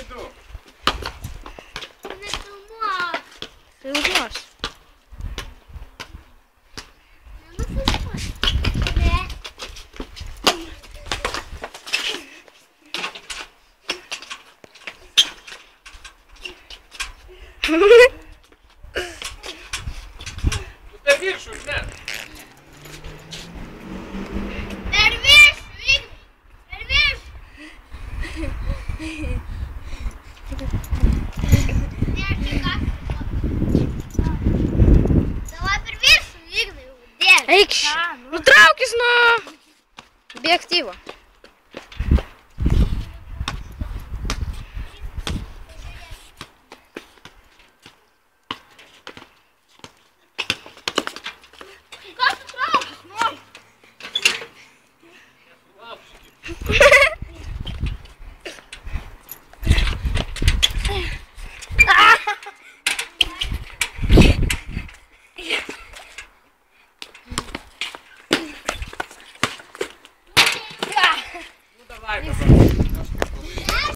їду. Не тумав. Филмаш. Не тумав. Не. Ти більше не. Дервіш, він. Eikš, nutraukis nuo objektyvo. Ha ha! microphone.